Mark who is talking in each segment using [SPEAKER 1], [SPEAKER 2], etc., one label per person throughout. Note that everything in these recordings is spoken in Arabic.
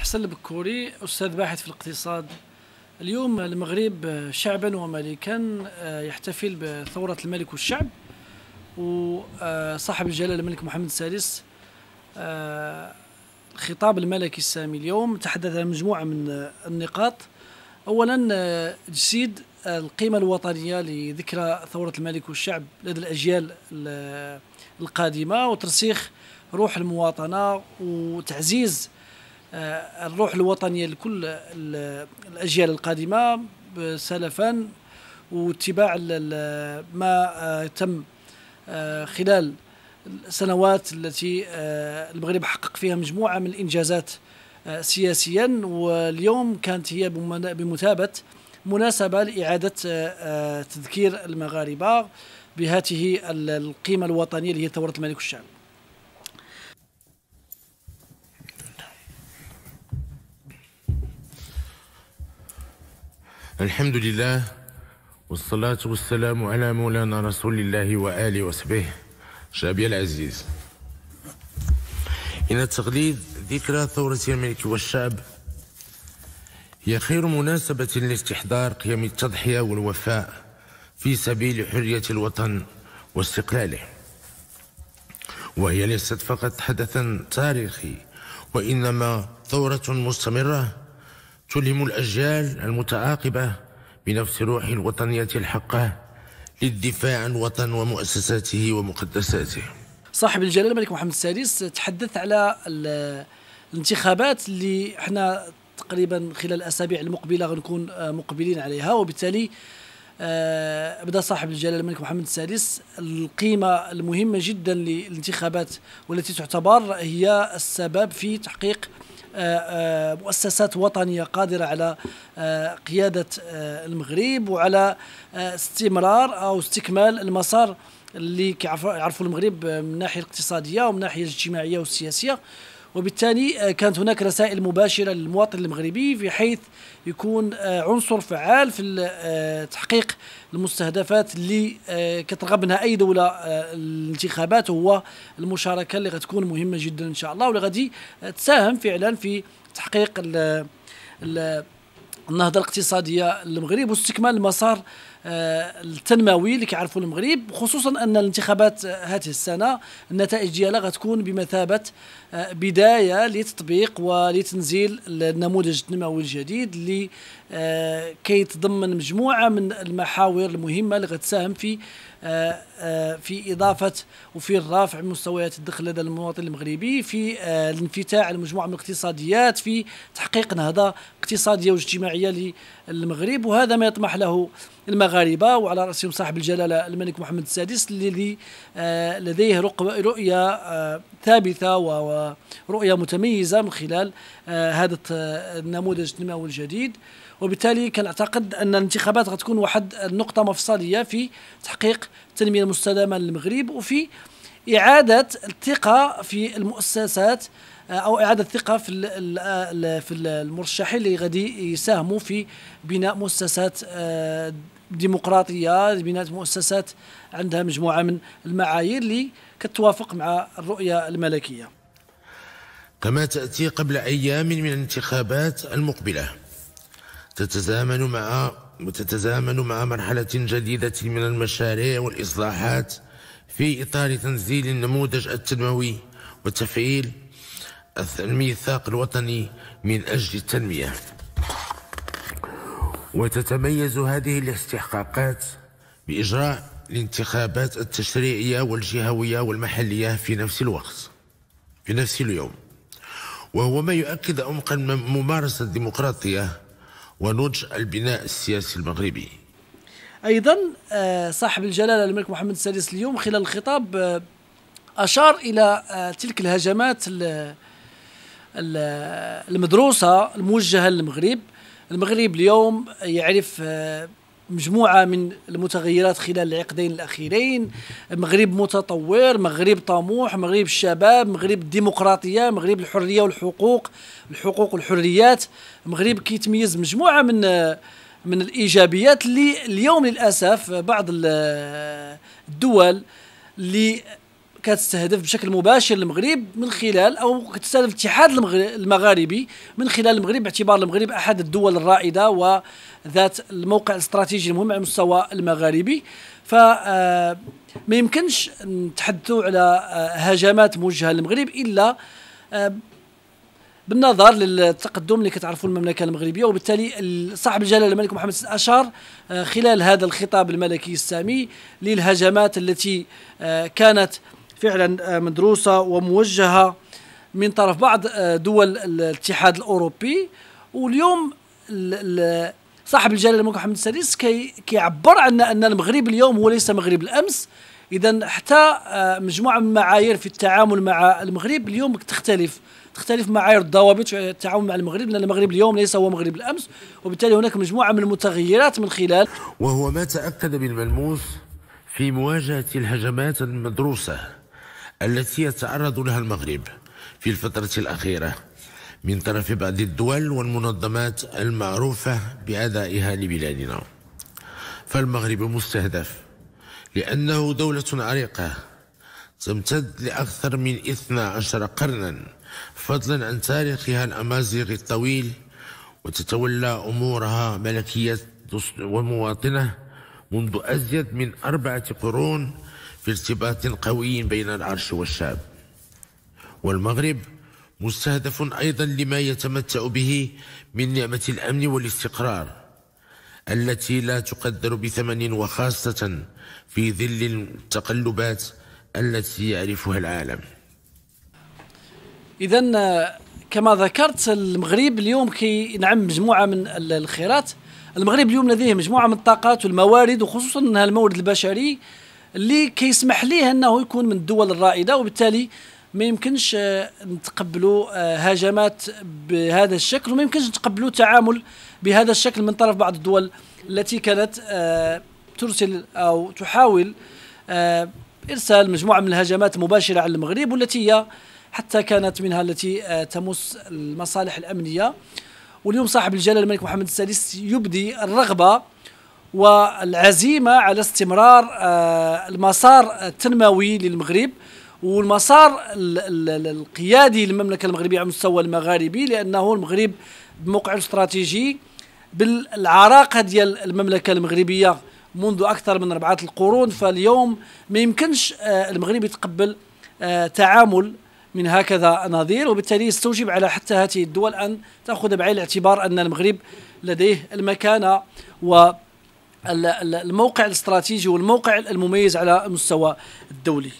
[SPEAKER 1] الحسن البكوري أستاذ باحث في الاقتصاد. اليوم المغرب شعبا وملكا آه، يحتفل بثورة الملك والشعب وصاحب الجلالة الملك محمد السادس آه، الخطاب الملكي السامي اليوم تحدث عن مجموعة من النقاط. أولا آه، تجسيد القيمة الوطنية لذكرى ثورة الملك والشعب لدى الأجيال القادمة وترسيخ روح المواطنة وتعزيز آه، الروح الوطنية لكل الأجيال القادمة سلفا واتباع ما آه، تم آه، خلال السنوات التي المغرب حقق فيها مجموعة من الإنجازات سياسيا. واليوم كانت هي بمثابة مناسبة لإعادة تذكير المغاربة بهذه القيمة الوطنية اللي هي ثورة الملك والشعب
[SPEAKER 2] الحمد لله والصلاة والسلام على مولانا رسول الله وآله وصحبه. شعبي العزيز إن تقليد ذكرى ثورة الملك والشعب هي خير مناسبة لاستحضار قيم التضحية والوفاء في سبيل حرية الوطن واستقلاله. وهي ليست فقط حدثا تاريخي وإنما ثورة مستمرة تلهم الأجيال المتعاقبة بنفس روح الوطنية الحقة للدفاع عن الوطن ومؤسساته ومقدساته.
[SPEAKER 1] صاحب الجلالة الملك محمد السادس تحدث على الانتخابات اللي إحنا تقريبا خلال الأسابيع المقبلة غنكون مقبلين عليها. وبالتالي آه، بدا صاحب الجلالة الملك محمد السادس القيمة المهمة جدا للانتخابات والتي تعتبر هي السبب في تحقيق آه، آه، مؤسسات وطنية قادرة على قيادة المغرب وعلى استمرار أو استكمال المسار اللي يعرفوا المغرب من الناحيه الاقتصادية ومن الناحيه الاجتماعية والسياسية. وبالتالي آه، كانت هناك رسائل مباشرة للمواطن المغربي في حيث يكون آه، عنصر فعال في آه، تحقيق المستهدفات اللي كترغب منها أي دولة الانتخابات. هو المشاركة اللي غتكون مهمة جدا إن شاء الله واللي غادي تساهم فعلا في تحقيق النهضة الاقتصادية للمغرب واستكمال المسار التنموي اللي كيعرفوا المغرب خصوصا أن الانتخابات هذه السنة النتائج ديالها غتكون بمثابة آه، بداية لتطبيق ولتنزيل النموذج التنموي الجديد اللي آه، كيتضمن مجموعة من المحاور المهمة اللي غتساهم في آه، آه، في إضافة وفي الرفع مستويات الدخل لدى المواطن المغربي في آه، الانفتاح على مجموعة من الاقتصاديات في تحقيق نهضة اقتصادية واجتماعية للمغرب وهذا ما يطمح له المغاربة وعلى رأسهم صاحب الجلالة الملك محمد السادس اللي لديه رؤية ثابتة ورؤية متميزة من خلال هذا النموذج التنموي الجديد. وبالتالي كنعتقد أن الانتخابات غتكون واحد النقطة مفصلية في تحقيق التنمية المستدامة للمغرب وفي إعادة الثقة في المؤسسات آه، أو إعادة الثقة في في المرشحين اللي غادي يساهموا في بناء مؤسسات آه، ديمقراطية بناء مؤسسات عندها مجموعة من المعايير اللي كتوافق مع الرؤية الملكية.
[SPEAKER 2] كما تأتي قبل أيام من الانتخابات المقبلة. تتزامن مع تتزامن مع مرحلة جديدة من المشاريع والإصلاحات في إطار تنزيل النموذج التنموي وتفعيل الميثاق الوطني من أجل التنمية. وتتميز هذه الاستحقاقات بإجراء الانتخابات التشريعية والجهوية والمحلية في نفس الوقت في نفس اليوم. وهو ما يؤكد عمق الممارسة الديمقراطية ونضج البناء السياسي المغربي.
[SPEAKER 1] أيضا آه، صاحب الجلالة الملك محمد السادس اليوم خلال الخطاب آه، أشار إلى آه، تلك الهجمات المدروسة الموجهة للمغرب. المغرب اليوم يعرف مجموعة من المتغيرات خلال العقدين الأخيرين. مغرب متطور مغرب طموح مغرب الشباب مغرب الديمقراطية مغرب الحرية والحقوق الحقوق والحريات. مغرب كيتميز مجموعة من من الإيجابيات اللي اليوم للأسف بعض الدول اللي كتستهدف بشكل مباشر المغرب من خلال أو كتستهدف الاتحاد المغاربي من خلال المغرب باعتبار المغرب أحد الدول الرائدة وذات الموقع الاستراتيجي المهم على المستوى المغاربي. ف آه، ما يمكنش نتحدثوا على آه، هجمات موجهة للمغرب إلا آه، بالنظر للتقدم اللي كتعرفوا المملكة المغربية. وبالتالي صاحب الجلالة الملك محمد اشار خلال هذا الخطاب الملكي السامي للهجمات التي كانت فعلا مدروسة وموجهة من طرف بعض دول الاتحاد الأوروبي. واليوم صاحب الجلاله الملك محمد السادس كي كيعبر عن أن المغرب اليوم هو ليس مغرب الأمس. اذا حتى آه، مجموعة من المعايير في التعامل مع المغرب اليوم تختلف. تختلف معايير الضوابط في التعامل مع المغرب لأن المغرب اليوم ليس هو مغرب الأمس. وبالتالي هناك مجموعة من المتغيرات من خلال
[SPEAKER 2] وهو ما تأكد بالملموس في مواجهة الهجمات المدروسة. التي يتعرض لها المغرب في الفترة الأخيرة من طرف بعض الدول والمنظمات المعروفة بأدائها لبلادنا. فالمغرب مستهدف لأنه دولة عريقة تمتد لأكثر من 12 قرنا فضلا عن تاريخها الأمازيغي الطويل وتتولى أمورها ملكية ومواطنة منذ أزيد من أربعة قرون في ارتباط قوي بين العرش والشعب. والمغرب مستهدف أيضا لما يتمتع به من نعمة الأمن والاستقرار التي لا تقدر بثمن وخاصة في ظل التقلبات التي يعرفها العالم.
[SPEAKER 1] إذا كما ذكرت المغرب اليوم كي نعم مجموعة من الخيرات. المغرب اليوم لديه مجموعة من الطاقات والموارد وخصوصا أنها المورد البشري. اللي كيسمح ليه أنه يكون من الدول الرائدة وبالتالي ما يمكنش آه، نتقبلوا آه، هجمات بهذا الشكل وما يمكنش نتقبلوا تعامل بهذا الشكل من طرف بعض الدول التي كانت آه، ترسل أو تحاول إرسال مجموعة من الهجمات المباشره على المغرب والتي هي حتى كانت منها التي تمس المصالح الأمنية. واليوم صاحب الجلالة الملك محمد السادس يبدي الرغبة والعزيمة على استمرار المسار التنموي للمغرب والمسار القيادي للمملكة المغربية على المستوى المغاربي لأنه المغرب بموقعه الاستراتيجي بالعراقة ديال المملكة المغربية منذ أكثر من اربعه القرون. فاليوم ما يمكنش آه، المغرب يتقبل آه، تعامل من هكذا نظير وبالتالي يستوجب على حتى هذه الدول أن تأخذ بعين الاعتبار أن المغرب لديه المكانة و الموقع الاستراتيجي والموقع المميز على المستوى الدولي.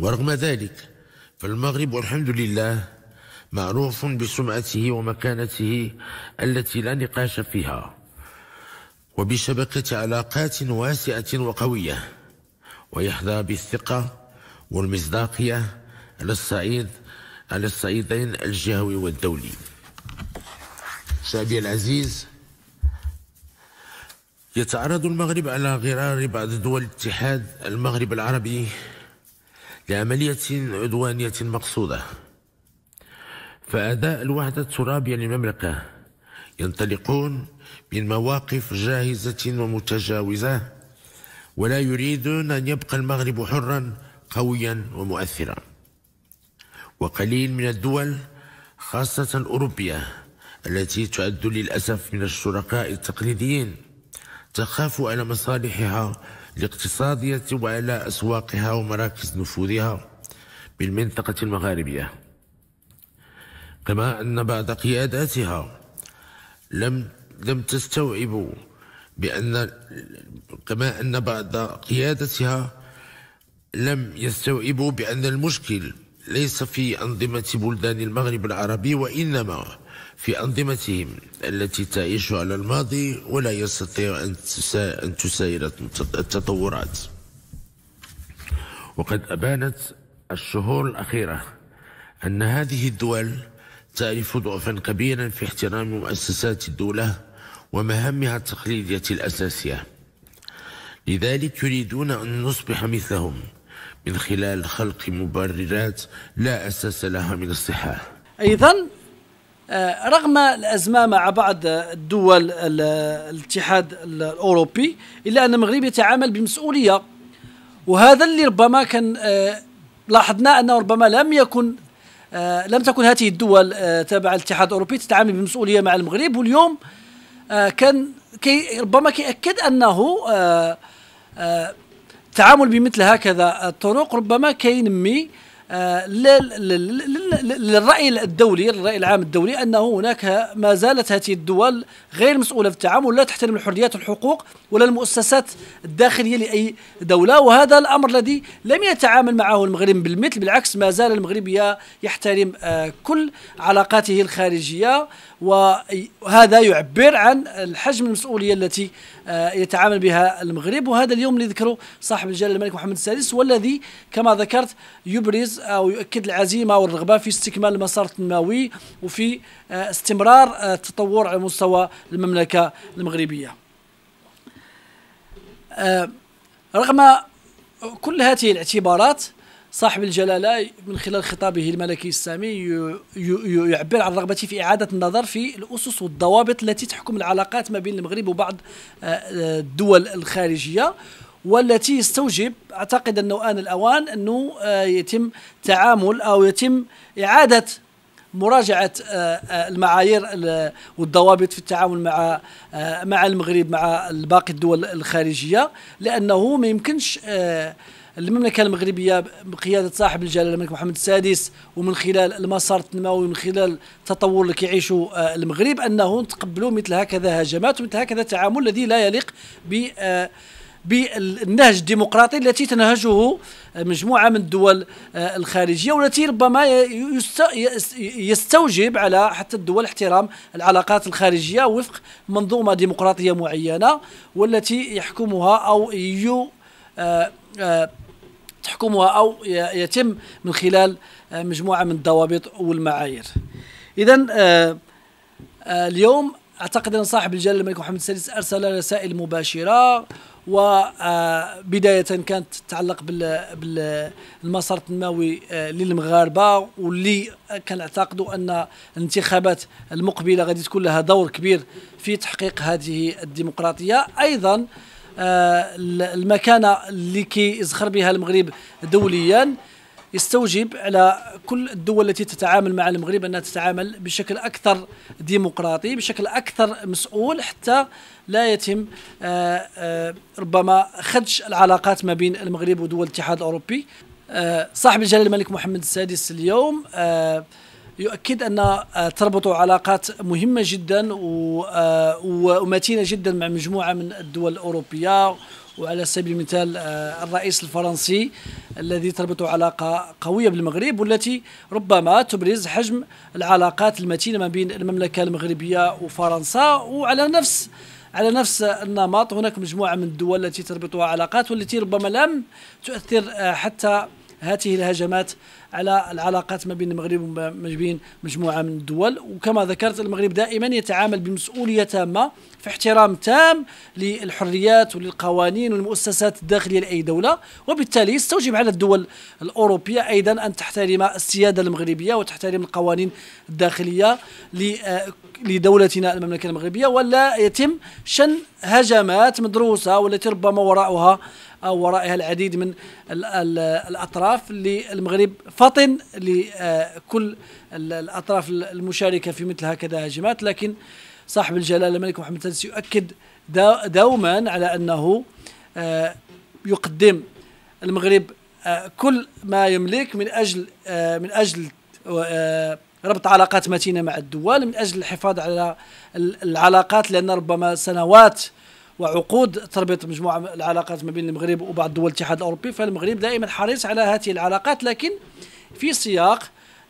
[SPEAKER 2] ورغم ذلك فالمغرب والحمد لله معروف بسمعته ومكانته التي لا نقاش فيها وبشبكة علاقات واسعة وقوية ويحظى بالثقة والمصداقية على الصعيد على الصعيدين الجهوي والدولي. شعبي العزيز يتعرض المغرب على غرار بعض دول الاتحاد المغرب العربي لعملية عدوانية مقصودة. فأداء الوحدة الترابية للمملكة ينطلقون من مواقف جاهزة ومتجاوزة ولا يريدون أن يبقى المغرب حرا قويا ومؤثرا. وقليل من الدول خاصة الأوروبية التي تعد للأسف من الشركاء التقليديين. تخاف على مصالحها الاقتصادية وعلى أسواقها ومراكز نفوذها بالمنطقة المغاربية. كما أن بعض قياداتها لم لم تستوعب بأن كما أن بعض قيادتها لم يستوعبوا بأن المشكل ليس في أنظمة بلدان المغرب العربي وإنما في أنظمتهم التي تعيش على الماضي ولا يستطيع أن تساير التطورات. وقد أبانت الشهور الأخيرة أن هذه الدول تعرف ضعفا كبيرا في احترام مؤسسات الدولة ومهامها التقليدية الأساسية. لذلك يريدون أن نصبح مثلهم. من خلال خلق مبررات لا أساس لها من الصحة.
[SPEAKER 1] أيضا آه، رغم الأزمة مع بعض الدول الاتحاد الأوروبي إلا أن المغرب يتعامل بمسؤولية وهذا اللي ربما كان آه، لاحظنا انه ربما لم يكن آه لم تكن هذه الدول تابعة للاتحاد الأوروبي تتعامل بمسؤوليه مع المغرب. واليوم كان كي ربما كيأكد آه التعامل بمثل هكذا الطرق ربما كينمي آه، للرأي الدولي الرأي العام الدولي أنه هناك ما زالت هذه الدول غير مسؤولة في التعامل لا تحترم الحريات والحقوق ولا المؤسسات الداخلية لأي دولة وهذا الأمر الذي لم يتعامل معه المغرب بالمثل بالعكس ما زال المغرب يحترم آه، كل علاقاته الخارجية. وهذا يعبر عن الحجم المسؤولية التي آه، يتعامل بها المغرب. وهذا اليوم اللي ذكره صاحب الجلالة الملك محمد السادس والذي كما ذكرت يبرز أو يؤكد العزيمة والرغبة في استكمال المسار التنموي وفي آه، استمرار آه، التطور على مستوى المملكة المغربية. رغم كل هذه الاعتبارات صاحب الجلالة من خلال خطابه الملكي السامي يعبر عن رغبته في إعادة النظر في الأسس والضوابط التي تحكم العلاقات ما بين المغرب وبعض آه، آه، الدول الخارجية والتي يستوجب أعتقد أنه آن الأوان أنه آه، يتم تعامل أو يتم إعادة مراجعة المعايير والضوابط في التعامل مع مع المغرب مع باقي الدول الخارجية لأنه ما يمكنش المملكة المغربية بقيادة صاحب الجلالة الملك محمد السادس ومن خلال المسار التنموي ومن خلال التطور اللي كيعيشه آه، المغرب أنه تقبلوا مثل هكذا هجمات ومثل هكذا التعامل الذي لا يليق ب آه، بالنهج الديمقراطي التي تنهجه مجموعة من الدول آه، الخارجية والتي ربما يستوجب على حتى الدول احترام العلاقات الخارجية وفق منظومة ديمقراطية معينة والتي يحكمها أو يو تحكمها أو يتم من خلال آه، مجموعة من الضوابط والمعايير. إذا آه، آه، اليوم أعتقد أن صاحب الجلالة الملك محمد السادس أرسل رسائل مباشرة وبداية كانت تتعلق بالمسار التنموي للمغاربة واللي كان اعتقدوا أن الانتخابات المقبلة غادي تكون لها دور كبير في تحقيق هذه الديمقراطية. أيضا المكانة اللي كيزخر بها المغرب دوليا يستوجب على كل الدول التي تتعامل مع المغرب أنها تتعامل بشكل أكثر ديمقراطي بشكل أكثر مسؤول حتى لا يتم آه، آه، ربما خدش العلاقات ما بين المغرب ودول الاتحاد الأوروبي. صاحب الجلاله الملك محمد السادس اليوم يؤكد أن آه، تربط علاقات مهمة جدا آه، ومتينة جدا مع مجموعة من الدول الأوروبية. وعلى سبيل المثال آه، الرئيس الفرنسي الذي تربط علاقة قوية بالمغرب والتي ربما تبرز حجم العلاقات المتينة ما بين المملكة المغربية وفرنسا. وعلى نفس على نفس النمط هناك مجموعة من الدول التي تربطها علاقات والتي ربما لم تؤثر حتى هذه الهجمات على العلاقات ما بين المغرب وما بين مجموعة من الدول. وكما ذكرت المغرب دائما يتعامل بمسؤولية تامة في احترام تام للحريات وللقوانين والمؤسسات الداخلية لأي دولة. وبالتالي يستوجب على الدول الأوروبية أيضا أن تحترم السيادة المغربية وتحترم القوانين الداخلية لدولتنا المملكة المغربية. ولا يتم شن هجمات مدروسة والتي ربما وراءها أو ورائها العديد من الأطراف للمغرب. فطن لكل الأطراف المشاركة في مثل هكذا هجمات لكن صاحب الجلالة الملك محمد السادس يؤكد دوما على أنه آه، يقدم المغرب آه، كل ما يملك من أجل آه، من أجل ربط علاقات متينة مع الدول من أجل الحفاظ على العلاقات لأن ربما سنوات وعقود تربط مجموعة العلاقات ما بين المغرب وبعض دول الاتحاد الأوروبي فالمغرب دائما حريص على هذه العلاقات لكن في سياق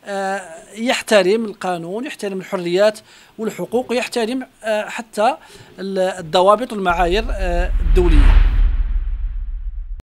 [SPEAKER 1] آه، يحترم القانون يحترم الحريات والحقوق ويحترم آه، حتى الضوابط والمعايير آه، الدولية.